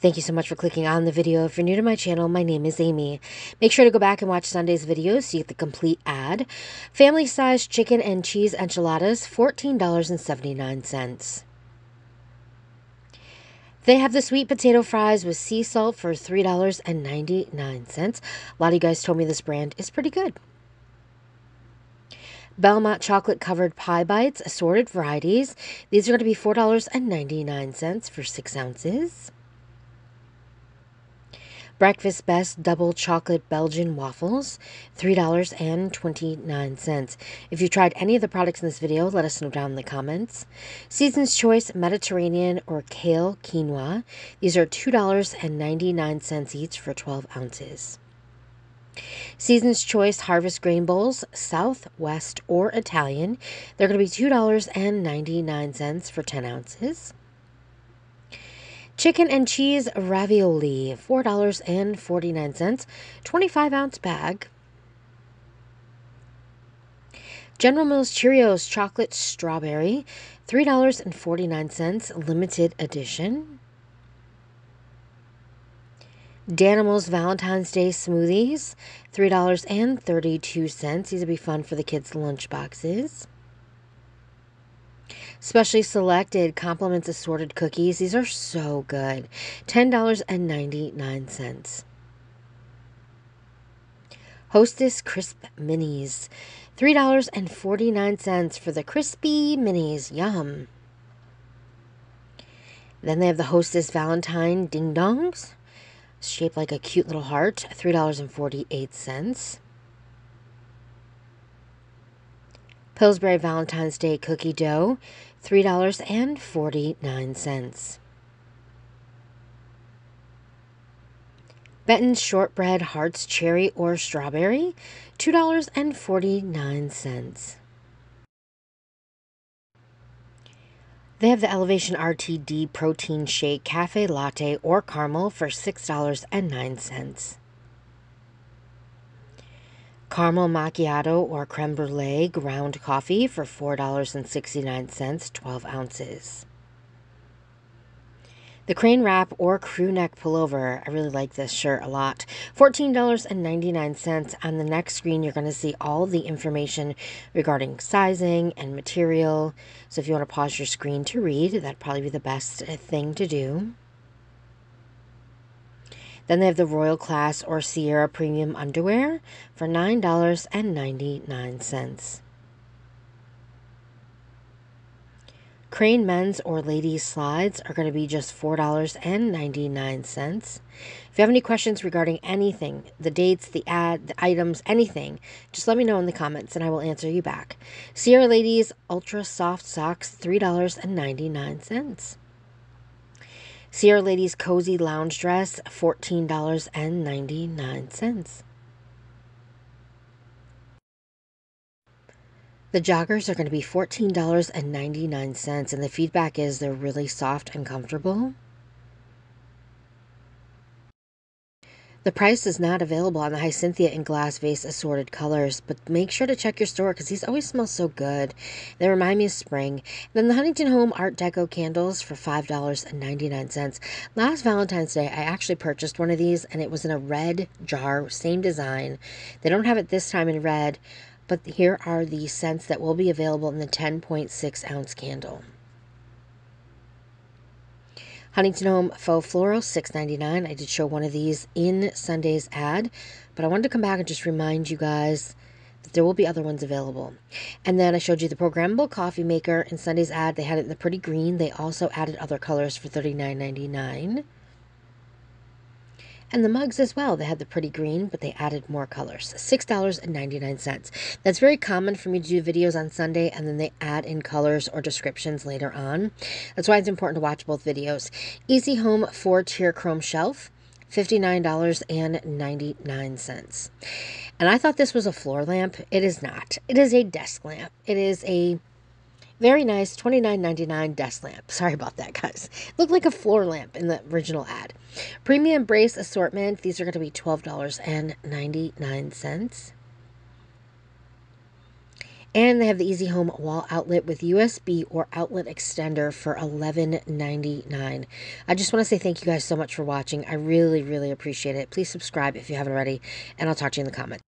Thank you so much for clicking on the video. If you're new to my channel, my name is Amy. Make sure to go back and watch Sunday's video so you get the complete ad. Family size chicken and cheese enchiladas, $14.79. They have the sweet potato fries with sea salt for $3.99. A lot of you guys told me this brand is pretty good. Belmont chocolate covered pie bites, assorted varieties. These are going to be $4.99 for six ounces. Breakfast Best Double Chocolate Belgian Waffles, $3.29. If you tried any of the products in this video, let us know down in the comments. Season's Choice Mediterranean or Kale Quinoa. These are $2.99 each for 12 ounces. Season's Choice Harvest Grain Bowls, South, West, or Italian. They're going to be $2.99 for 10 ounces. Chicken and cheese ravioli, $4.49, 25 ounce bag. General Mills Cheerios chocolate strawberry, $3.49, limited edition. Danimals Valentine's Day smoothies, $3.32. These would be fun for the kids' lunch boxes. Specially selected compliments assorted cookies. These are so good. $10.99. Hostess Crisp Minis. $3.49 for the crispy minis. Yum. Then they have the Hostess Valentine Ding Dongs, shaped like a cute little heart, $3.48. Pillsbury Valentine's Day cookie dough, $3.49. Benton's Shortbread Hearts Cherry or Strawberry, $2.49. They have the Elevation RTD Protein Shake Cafe Latte or Caramel for $6.09. Caramel Macchiato or Creme Brulee ground coffee for $4.69, 12 ounces. The crane wrap or crew neck pullover. I really like this shirt a lot. $14.99. On the next screen, you're going to see all the information regarding sizing and material. So if you want to pause your screen to read, that'd probably be the best uh, thing to do. Then they have the Royal Class or Sierra Premium Underwear for $9.99. Crane men's or ladies slides are going to be just $4.99. If you have any questions regarding anything, the dates, the ad, the items, anything, just let me know in the comments and I will answer you back. Sierra Ladies Ultra Soft Socks, $3.99. Sierra Lady's Cozy Lounge Dress, $14.99. The joggers are going to be $14.99, and the feedback is they're really soft and comfortable. The price is not available on the Hyacinthia in glass vase assorted colors, but make sure to check your store because these always smell so good. They remind me of spring. And then the Huntington Home Art Deco candles for $5.99. Last Valentine's Day, I actually purchased one of these and it was in a red jar, same design. They don't have it this time in red, but here are the scents that will be available in the 10.6 ounce candle. Huntington Home Faux Floral, $6.99. I did show one of these in Sunday's ad, but I wanted to come back and just remind you guys that there will be other ones available. And then I showed you the programmable coffee maker in Sunday's ad. They had it in the pretty green. They also added other colors for $39.99. And the mugs as well. They had the pretty green, but they added more colors. $6.99. That's very common for me to do videos on Sunday and then they add in colors or descriptions later on. That's why it's important to watch both videos. Easy Home 4-tier chrome shelf. $59.99. And I thought this was a floor lamp. It is not. It is a desk lamp. It is a very nice $29.99 desk lamp. Sorry about that, guys. Looked like a floor lamp in the original ad. Premium brace assortment. These are going to be $12.99. And they have the Easy Home wall outlet with USB or outlet extender for $11.99. I just want to say thank you guys so much for watching. I really, really appreciate it. Please subscribe if you haven't already, and I'll talk to you in the comments.